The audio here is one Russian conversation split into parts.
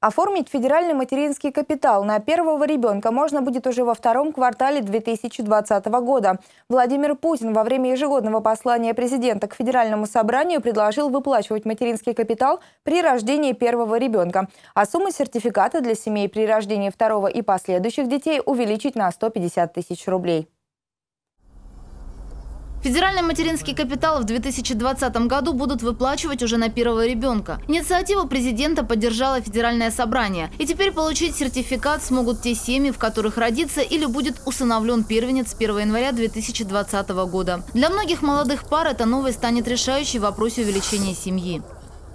Оформить федеральный материнский капитал на первого ребенка можно будет уже во втором квартале 2020 года. Владимир Путин во время ежегодного послания президента к Федеральному собранию предложил выплачивать материнский капитал при рождении первого ребенка, а сумму сертификата для семей при рождении второго и последующих детей увеличить на 150 тысяч рублей. Федеральный материнский капитал в 2020 году будут выплачивать уже на первого ребенка. Инициативу президента поддержало Федеральное собрание. И теперь получить сертификат смогут те семьи, в которых родится или будет усыновлен первенец с 1 января 2020 года. Для многих молодых пар эта новость станет решающей в вопросе увеличения семьи.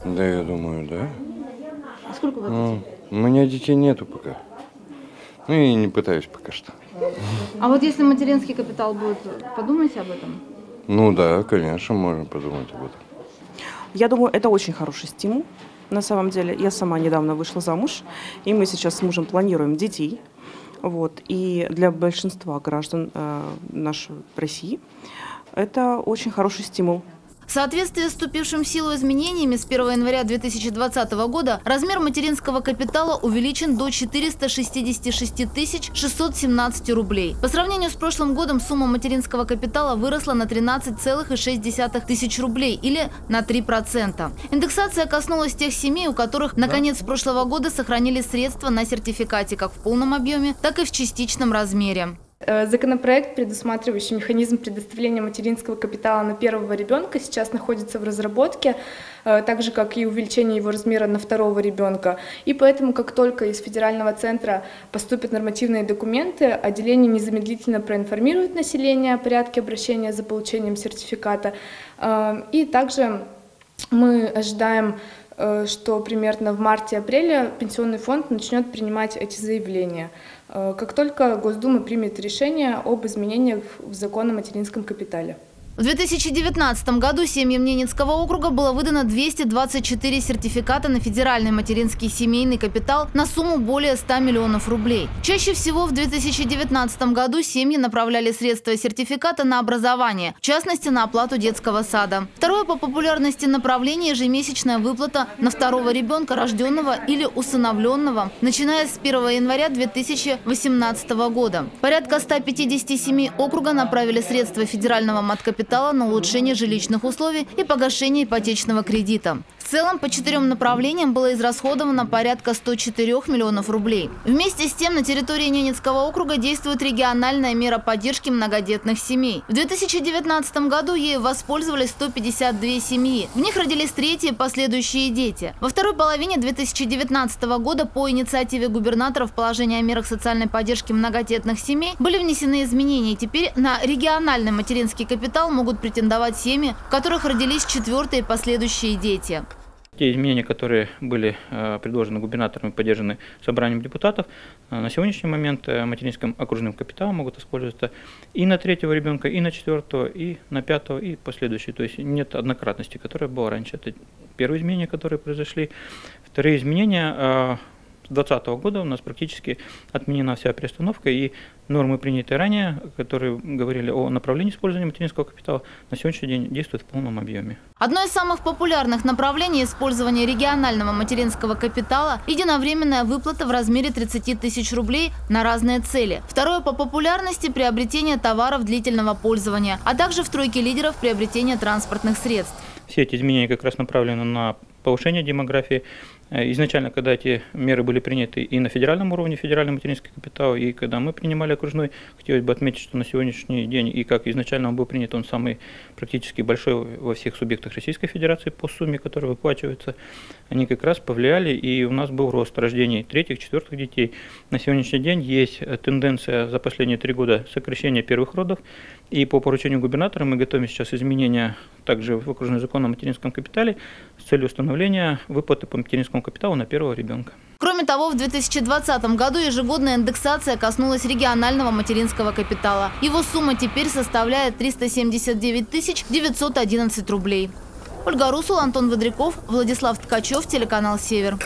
Да, я думаю, да. А сколько вы ну, У меня детей нету пока. Ну и не пытаюсь пока что. А вот если материнский капитал будет, подумайте об этом. Ну да, конечно, можно подумать об этом. Я думаю, это очень хороший стимул. На самом деле, я сама недавно вышла замуж, и мы сейчас с мужем планируем детей. Вот. И для большинства граждан э, нашей России это очень хороший стимул. В соответствии с вступившим в силу изменениями с 1 января 2020 года размер материнского капитала увеличен до 466 617 рублей. По сравнению с прошлым годом сумма материнского капитала выросла на 13,6 тысяч рублей или на 3%. Индексация коснулась тех семей, у которых на конец прошлого года сохранили средства на сертификате как в полном объеме, так и в частичном размере. Э, законопроект, предусматривающий механизм предоставления материнского капитала на первого ребенка, сейчас находится в разработке, э, так же, как и увеличение его размера на второго ребенка. И поэтому, как только из федерального центра поступят нормативные документы, отделение незамедлительно проинформирует население о порядке обращения за получением сертификата. Э, и также мы ожидаем что примерно в марте-апреле пенсионный фонд начнет принимать эти заявления. Э, как только Госдума примет решение об изменениях в закон о материнском капитале. В 2019 году семьям Ненецкого округа было выдано 224 сертификата на федеральный материнский семейный капитал на сумму более 100 миллионов рублей. Чаще всего в 2019 году семьи направляли средства сертификата на образование, в частности на оплату детского сада. Второе по популярности направление – ежемесячная выплата на второго ребенка, рожденного или усыновленного, начиная с 1 января 2018 года. Порядка 150 семей округа направили средства федерального маткапитала капитала на улучшение жилищных условий и погашение ипотечного кредита. В целом по четырем направлениям было израсходовано порядка 104 миллионов рублей. Вместе с тем на территории Ненецкого округа действует региональная мера поддержки многодетных семей. В 2019 году ею воспользовались 152 семьи. В них родились третьи последующие дети. Во второй половине 2019 года по инициативе губернаторов положения о мерах социальной поддержки многодетных семей были внесены изменения. Теперь на региональный материнский капитал могут претендовать семьи, в которых родились четвертые последующие дети. Те изменения, которые были э, предложены губернатором и поддержаны собранием депутатов, э, на сегодняшний момент э, материнским окружным капиталом могут использоваться и на третьего ребенка, и на четвертого, и на пятого, и последующие. То есть нет однократности, которая была раньше. Это первые изменения, которые произошли. Вторые изменения 2020 года у нас практически отменена вся перестановка, и нормы, принятые ранее, которые говорили о направлении использования материнского капитала, на сегодняшний день действуют в полном объеме. Одно из самых популярных направлений использования регионального материнского капитала – единовременная выплата в размере 30 тысяч рублей на разные цели. Второе по популярности – приобретение товаров длительного пользования, а также в тройке лидеров приобретения транспортных средств. Все эти изменения как раз направлены на повышение демографии. Э, изначально, когда эти меры были приняты и на федеральном уровне, федеральный материнский капитал, и когда мы принимали окружной, хотелось бы отметить, что на сегодняшний день, и как изначально он был принят, он самый практически большой во всех субъектах Российской Федерации по сумме, которая выплачивается, они как раз повлияли, и у нас был рост рождений третьих, четвертых детей. На сегодняшний день есть тенденция за последние три года сокращения первых родов, и по поручению губернатора мы готовим сейчас изменения также в окружной закон о материнском капитале с целью установления выплаты по материнскому капиталу на первого ребенка. Кроме того, в 2020 году ежегодная индексация коснулась регионального материнского капитала. Его сумма теперь составляет 379 911 рублей. Ольга Русул, Антон Водряков, Владислав Ткачев, телеканал «Север».